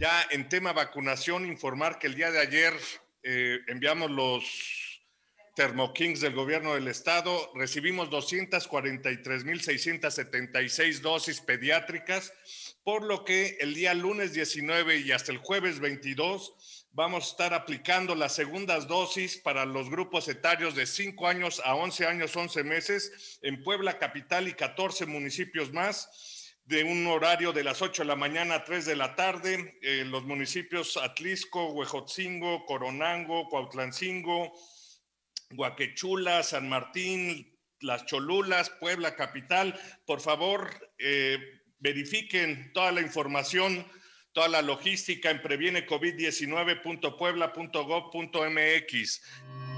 ya en tema vacunación, informar que el día de ayer eh, enviamos los Thermokings del gobierno del estado, recibimos 243.676 dosis pediátricas, por lo que el día lunes 19 y hasta el jueves 22 vamos a estar aplicando las segundas dosis para los grupos etarios de 5 años a 11 años, 11 meses en Puebla Capital y 14 municipios más de un horario de las 8 de la mañana a 3 de la tarde, eh, los municipios Atlisco, Huejotzingo, Coronango, Cuautlancingo, Guaquechula, San Martín, Las Cholulas, Puebla Capital. Por favor, eh, verifiquen toda la información, toda la logística en previenecovid19.puebla.gov.mx.